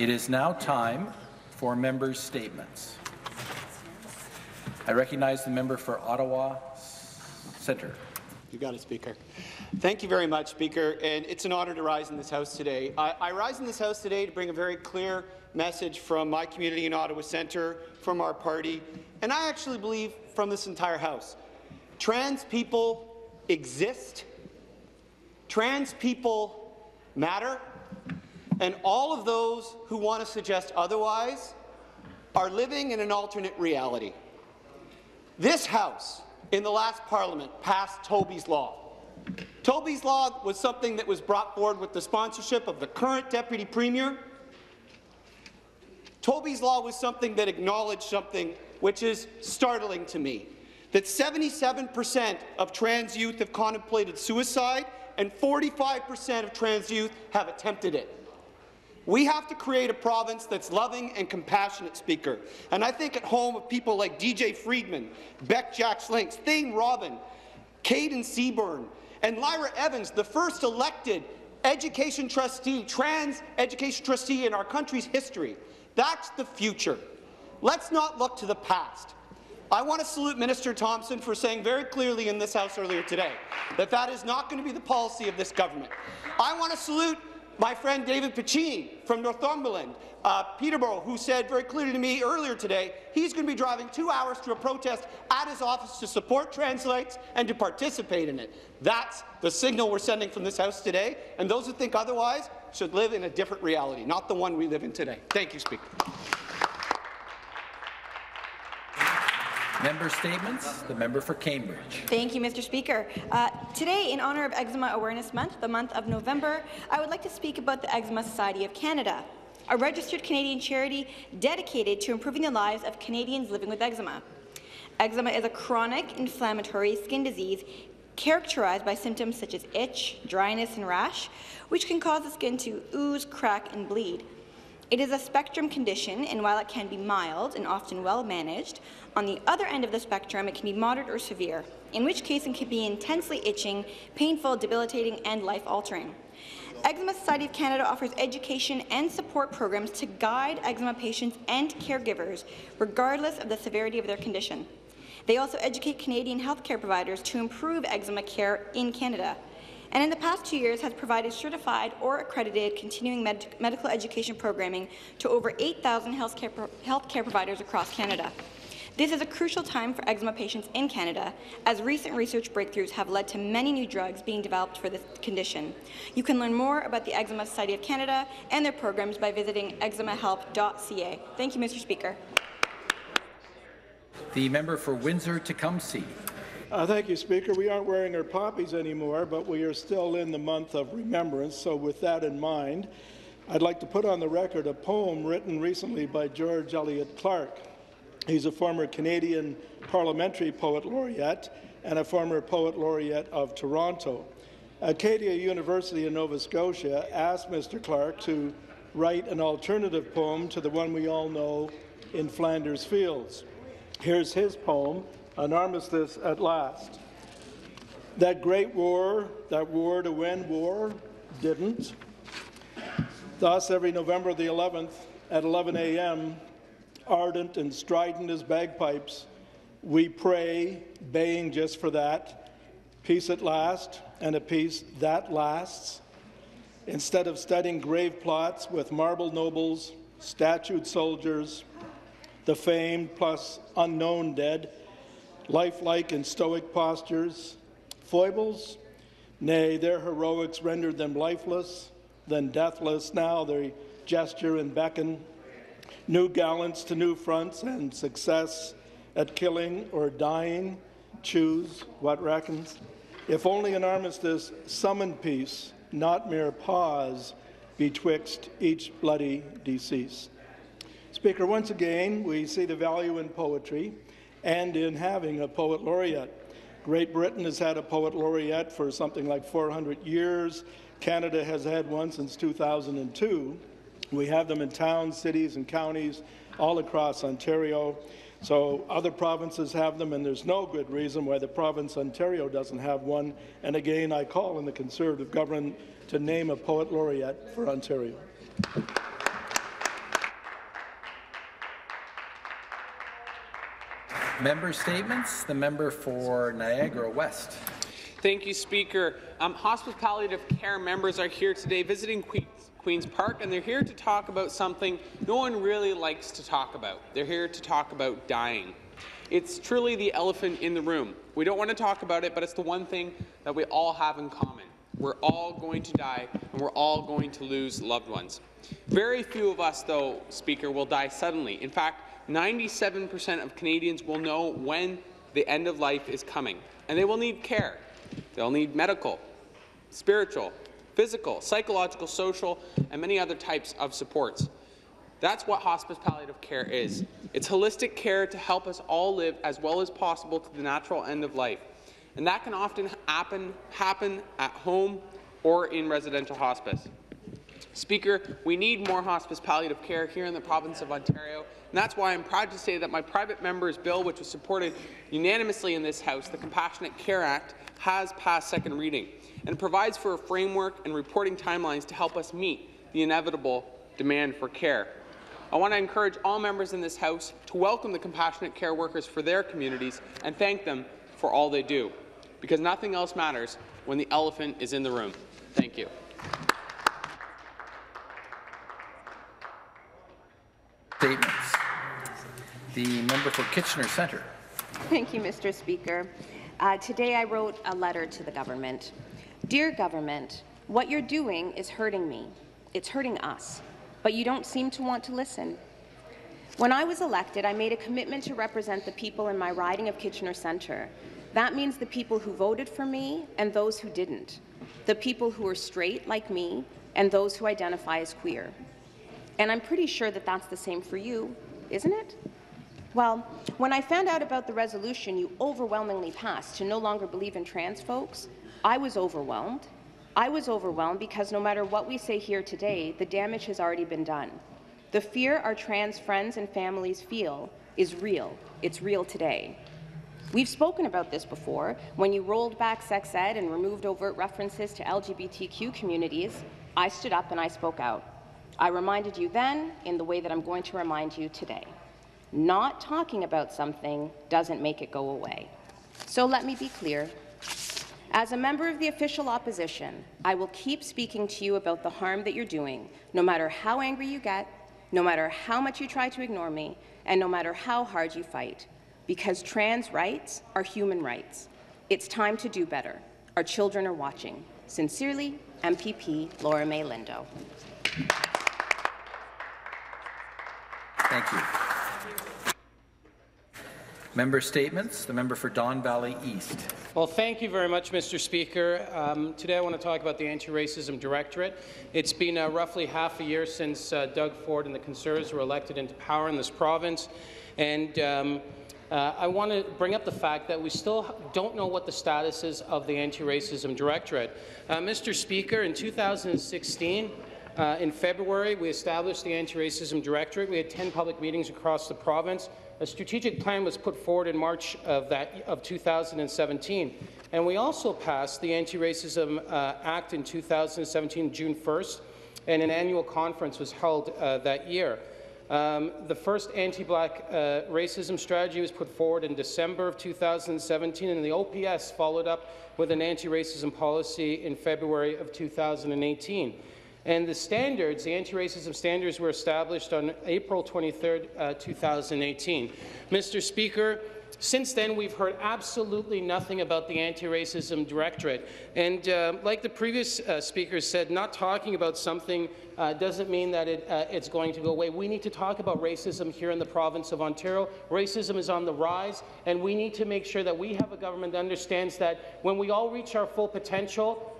It is now time for members' statements. I recognize the member for Ottawa Centre. You got it, Speaker. Thank you very much, Speaker, and it's an honour to rise in this House today. I, I, rise in this House today to bring a very clear message from my community in Ottawa Centre, from our party, and I actually believe from this entire House. Trans people exist, trans people matter, and all of those who want to suggest otherwise are living in an alternate reality. This House, in the last Parliament, passed Toby's Law. Toby's Law was something that was brought forward with the sponsorship of the current Deputy Premier. Toby's Law was something that acknowledged something which is startling to me, that 77% of trans youth have contemplated suicide and 45% of trans youth have attempted it. We have to create a province that's loving and compassionate, Speaker. And I think at home of people like DJ Friedman, Beck Jack Slinks, Thane Robin, Caden Seaburn, and Lyra Evans, the first elected education trustee, trans education trustee in our country's history. That's the future. Let's not look to the past. I want to salute Minister Thompson for saying very clearly in this House earlier today that that is not going to be the policy of this government. I want to salute my friend David Piccini from Northumberland, uh, Peterborough, who said very clearly to me earlier today he's going to be driving two hours to a protest at his office to support Translates and to participate in it. That's the signal we're sending from this House today, and those who think otherwise should live in a different reality, not the one we live in today. Thank you, Speaker. Member statements. The member for Cambridge. Thank you, Mr. Speaker. Uh, today, in honour of Eczema Awareness Month, the month of November, I would like to speak about the Eczema Society of Canada, a registered Canadian charity dedicated to improving the lives of Canadians living with eczema. Eczema is a chronic inflammatory skin disease characterized by symptoms such as itch, dryness, and rash, which can cause the skin to ooze, crack, and bleed. It is a spectrum condition, and while it can be mild and often well managed, on the other end of the spectrum it can be moderate or severe, in which case it can be intensely itching, painful, debilitating, and life-altering. Eczema Society of Canada offers education and support programs to guide eczema patients and caregivers, regardless of the severity of their condition. They also educate Canadian healthcare providers to improve eczema care in Canada and in the past two years has provided certified or accredited continuing med medical education programming to over 8,000 healthcare, pro healthcare providers across Canada. This is a crucial time for eczema patients in Canada, as recent research breakthroughs have led to many new drugs being developed for this condition. You can learn more about the Eczema Society of Canada and their programs by visiting eczemahelp.ca. Thank you, Mr. Speaker. The member for Windsor-Tecumseh. Uh, thank you, Speaker. We aren't wearing our poppies anymore, but we are still in the month of remembrance. So with that in mind, I'd like to put on the record a poem written recently by George Elliott Clarke. He's a former Canadian Parliamentary Poet Laureate and a former Poet Laureate of Toronto. Acadia University in Nova Scotia asked Mr. Clarke to write an alternative poem to the one we all know in Flanders Fields. Here's his poem, an armistice at last. That great war, that war to win war, didn't. Thus, every November the 11th at 11 a.m., ardent and strident as bagpipes, we pray, baying just for that, peace at last, and a peace that lasts. Instead of studying grave plots with marble nobles, statued soldiers, the famed plus unknown dead, lifelike and stoic postures, foibles? Nay, their heroics rendered them lifeless, then deathless. Now they gesture and beckon, new gallants to new fronts and success at killing or dying. Choose what reckons. If only an armistice summoned peace, not mere pause betwixt each bloody decease. Speaker, once again, we see the value in poetry and in having a poet laureate. Great Britain has had a poet laureate for something like 400 years. Canada has had one since 2002. We have them in towns, cities, and counties all across Ontario. So other provinces have them, and there's no good reason why the province Ontario doesn't have one. And again, I call on the Conservative government to name a poet laureate for Ontario. Member statements. The member for Niagara West. Thank you, Speaker. Um, hospice palliative care members are here today visiting Queens, Queen's Park, and they're here to talk about something no one really likes to talk about. They're here to talk about dying. It's truly the elephant in the room. We don't want to talk about it, but it's the one thing that we all have in common. We're all going to die, and we're all going to lose loved ones. Very few of us, though, Speaker, will die suddenly. In fact, 97% of Canadians will know when the end of life is coming, and they will need care. They'll need medical, spiritual, physical, psychological, social, and many other types of supports. That's what hospice palliative care is. It's holistic care to help us all live as well as possible to the natural end of life. And that can often happen, happen at home or in residential hospice. Speaker, we need more hospice palliative care here in the province of Ontario, and that's why I'm proud to say that my private member's bill, which was supported unanimously in this House, the Compassionate Care Act, has passed second reading and provides for a framework and reporting timelines to help us meet the inevitable demand for care. I want to encourage all members in this House to welcome the compassionate care workers for their communities and thank them for all they do, because nothing else matters when the elephant is in the room. Thank you. Statements. The member for Kitchener Centre. Thank you, Mr. Speaker. Uh, today I wrote a letter to the government. Dear government, what you're doing is hurting me. It's hurting us, but you don't seem to want to listen. When I was elected, I made a commitment to represent the people in my riding of Kitchener Centre. That means the people who voted for me and those who didn't, the people who are straight like me and those who identify as queer. And I'm pretty sure that that's the same for you, isn't it? Well, when I found out about the resolution you overwhelmingly passed to no longer believe in trans folks, I was overwhelmed. I was overwhelmed because no matter what we say here today, the damage has already been done. The fear our trans friends and families feel is real. It's real today. We've spoken about this before. When you rolled back sex ed and removed overt references to LGBTQ communities, I stood up and I spoke out. I reminded you then in the way that I'm going to remind you today. Not talking about something doesn't make it go away. So let me be clear. As a member of the official opposition, I will keep speaking to you about the harm that you're doing, no matter how angry you get, no matter how much you try to ignore me, and no matter how hard you fight. Because trans rights are human rights. It's time to do better. Our children are watching. Sincerely, MPP Laura Mae Lindo. Thank you. Member statements. The member for Don Valley East. Well, thank you very much, Mr. Speaker. Um, today I want to talk about the Anti-Racism Directorate. It's been uh, roughly half a year since uh, Doug Ford and the Conservatives were elected into power in this province, and um, uh, I want to bring up the fact that we still don't know what the status is of the Anti-Racism Directorate. Uh, Mr. Speaker, in 2016, uh, in February, we established the Anti-Racism Directorate. We had 10 public meetings across the province. A strategic plan was put forward in March of, that, of 2017. And we also passed the Anti-Racism uh, Act in 2017, June 1st, and an annual conference was held uh, that year. Um, the first anti-black uh, racism strategy was put forward in December of 2017, and the OPS followed up with an anti-racism policy in February of 2018. And the standards, the anti-racism standards, were established on April 23, uh, 2018. Mr. Speaker, since then, we've heard absolutely nothing about the Anti-Racism Directorate. And uh, like the previous uh, speakers said, not talking about something uh, doesn't mean that it, uh, it's going to go away. We need to talk about racism here in the province of Ontario. Racism is on the rise, and we need to make sure that we have a government that understands that when we all reach our full potential,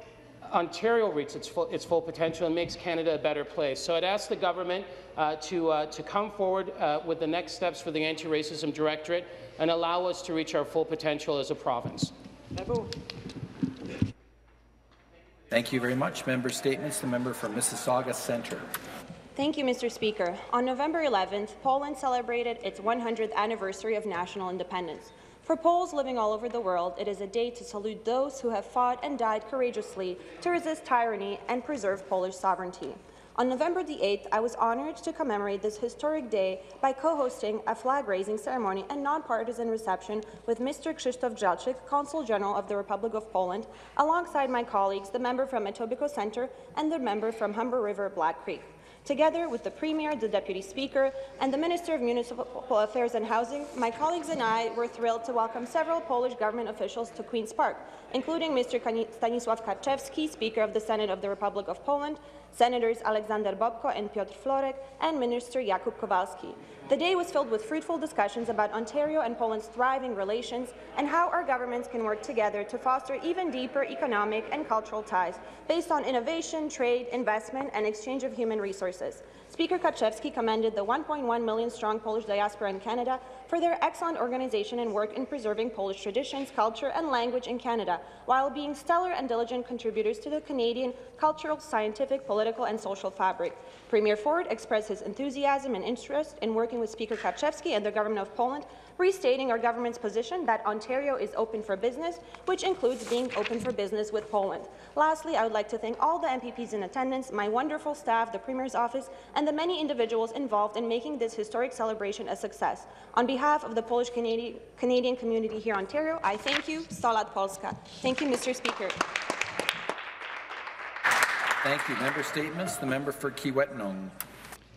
Ontario reaches its full, its full, potential and makes Canada a better place. So I'd ask the government uh, to, uh, to come forward uh, with the next steps for the Anti-Racism Directorate and allow us to reach our full potential as a province. Thank you very much. Member statements. The member for Mississauga Centre. Thank you, Mr. Speaker. On November 11th, Poland celebrated its 100th anniversary of national independence. For Poles living all over the world, it is a day to salute those who have fought and died courageously to resist tyranny and preserve Polish sovereignty. On November the 8th, I was honored to commemorate this historic day by co-hosting a flag-raising ceremony and nonpartisan reception with Mr. Krzysztof Grzelczyk, Consul General of the Republic of Poland, alongside my colleagues, the member from Etobicoke Centre and the member from Humber River Black Creek. Together with the Premier, the Deputy Speaker, and the Minister of Municipal Affairs and Housing, my colleagues and I were thrilled to welcome several Polish government officials to Queen's Park, including Mr. Stanisław Karczewski, Speaker of the Senate of the Republic of Poland, Senators Aleksander Bobko and Piotr Florek, and Minister Jakub Kowalski. The day was filled with fruitful discussions about Ontario and Poland's thriving relations and how our governments can work together to foster even deeper economic and cultural ties based on innovation, trade, investment, and exchange of human resources. Speaker Karczewski commended the 1.1 million strong Polish diaspora in Canada for their excellent organization and work in preserving Polish traditions, culture, and language in Canada, while being stellar and diligent contributors to the Canadian cultural, scientific, political, and social fabric. Premier Ford expressed his enthusiasm and interest in working with Speaker Karczewski and the Government of Poland, restating our government's position that Ontario is open for business, which includes being open for business with Poland. Lastly, I would like to thank all the MPPs in attendance, my wonderful staff, the Premier's office, and the many individuals involved in making this historic celebration a success. On behalf of the Polish Canadian, Canadian community here in Ontario, I thank you. Stalat Polska. Thank you, Mr. Speaker. Thank you. Member statements. The member for Kiiwetinoong.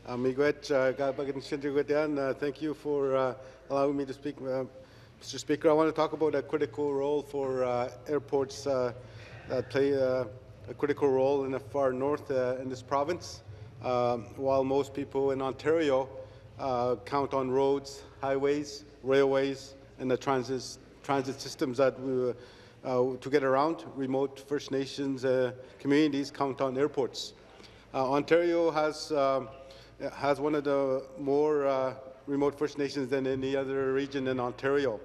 Uh, Miigwech, uh, Gabagan Shindigwetian, thank you for uh, allowing me to speak. Uh, Mr. Speaker, I want to talk about a critical role for uh, airports uh, that play uh, a critical role in the far north uh, in this province. Um, while most people in Ontario uh, count on roads, highways, railways, and the transit, transit systems that we, uh, to get around, remote First Nations uh, communities count on airports. Uh, Ontario has um, has one of the more uh, remote First Nations than any other region in Ontario.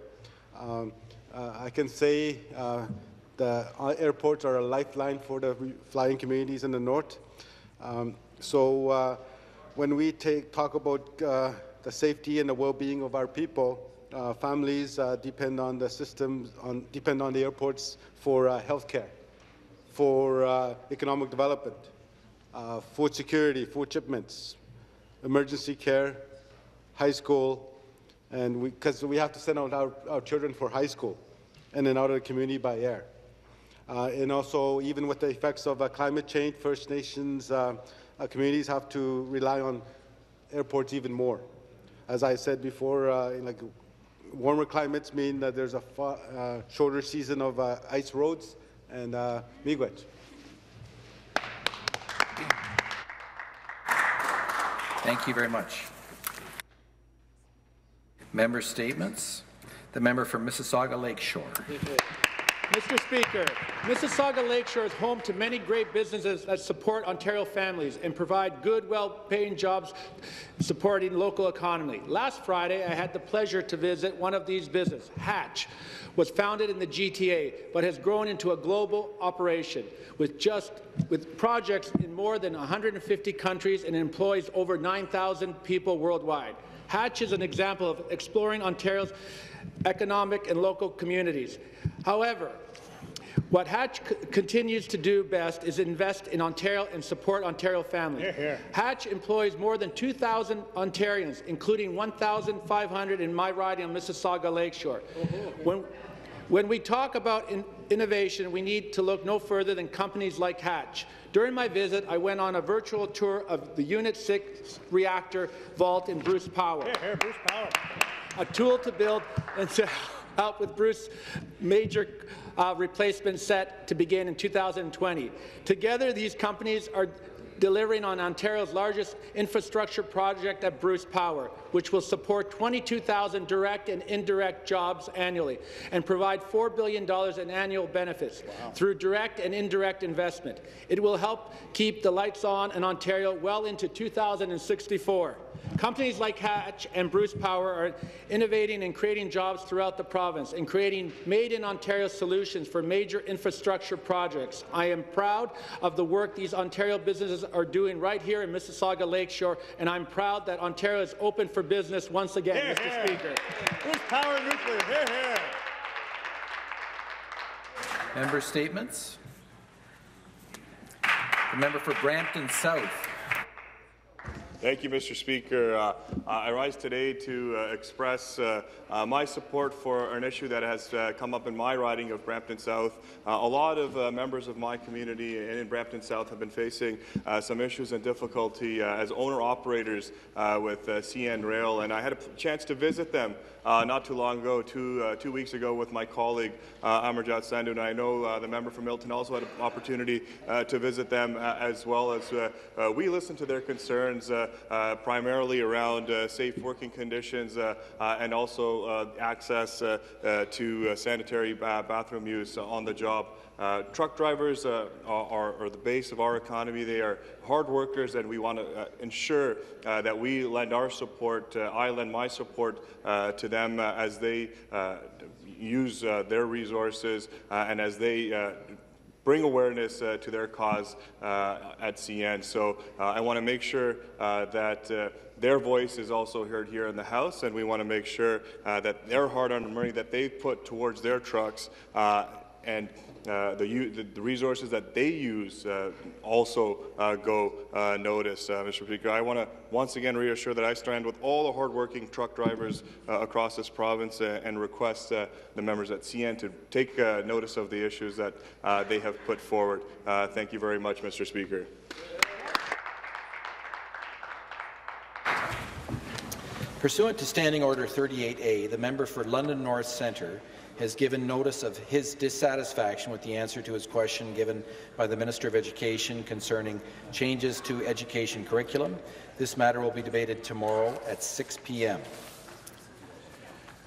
Um, uh, I can say uh, the uh, airports are a lifeline for the flying communities in the north. Um, so uh, when we take, talk about uh, the safety and the well-being of our people, families depend on the systems, on, depend on the airports for health care, for economic development, food security, food shipments, emergency care, high school, and because we, we, have to send out our, our, children for high school and then out of the community by air. Uh, and also, even with the effects of uh, climate change, First Nations uh, uh communities have to rely on airports even more. As I said before, uh, like warmer climates mean that there's a uh, shorter season of ice roads and uh, miigwech. Thank you very much. Member statements. The member for Mississauga Lakeshore. Mr. Speaker, Mississauga Lakeshore is home to many great businesses that support Ontario families and provide good, well-paying jobs supporting local economy. Last Friday, I had the pleasure to visit one of these businesses. Hatch was founded in the GTA, but has grown into a global operation with just with projects in more than 150 countries and employs over 9,000 people worldwide. Hatch is an example of exploring Ontario's economic and local communities. However, what Hatch continues to do best is invest in Ontario and support Ontario families. Here, here. Hatch employs more than 2,000 Ontarians, including 1,500 in my riding on Mississauga Lakeshore. Oh, when, when we talk about in innovation, we need to look no further than companies like Hatch. During my visit, I went on a virtual tour of the Unit 6 reactor vault in Bruce Power. Here, here, Bruce Power. A tool to build and to help with Bruce major uh, replacement set to begin in 2020. Together, these companies are delivering on Ontario's largest infrastructure project at Bruce Power, which will support 22,000 direct and indirect jobs annually and provide $4 billion in annual benefits wow. through direct and indirect investment. It will help keep the lights on in Ontario well into 2064. Companies like Hatch and Bruce Power are innovating and creating jobs throughout the province and creating made-in-Ontario solutions for major infrastructure projects. I am proud of the work these Ontario businesses are doing right here in Mississauga Lakeshore, and I'm proud that Ontario is open for business once again, here, Mr. here. Speaker. Bruce Power Nuclear, here, here. Member statements. The member for Brampton South. Thank you, Mr. Speaker. Uh, I rise today to uh, express uh, uh, my support for an issue that has uh, come up in my riding of Brampton South. Uh, a lot of members of my community and in Brampton South have been facing some issues and difficulty as owner-operators with CN Rail, and I had a chance to visit them not too long ago, two, two weeks ago, with my colleague Amarjot Sandhu, and I know the member from Milton also had an opportunity to visit them as well as we listened to their concerns uh, primarily around uh, safe working conditions uh, uh, and also uh, access uh, uh, to uh, sanitary ba- bathroom use on the job. Uh, truck drivers uh, are, are the base of our economy. They are hard workers, and we want to uh, ensure uh, that we lend our support. Uh, I lend my support uh, to them uh, as they uh, use uh, their resources uh, and as they uh, bring awareness uh, to their cause uh, at CN. So uh, I want to make sure uh, that uh, their voice is also heard here in the House, and we want to make sure that their hard-earned money that they put towards their trucks and uh, the, the, resources that they use uh, also uh, go uh, noticed, uh, Mr. Speaker. I want to once again reassure that I stand with all the hardworking truck drivers uh, across this province and request the members at CN to take notice of the issues that they have put forward. Thank you very much, Mr. Speaker. Pursuant to Standing Order 38A, the member for London North Centre has given notice of his dissatisfaction with the answer to his question given by the Minister of Education concerning changes to education curriculum. This matter will be debated tomorrow at 6 p.m.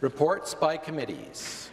Reports by committees.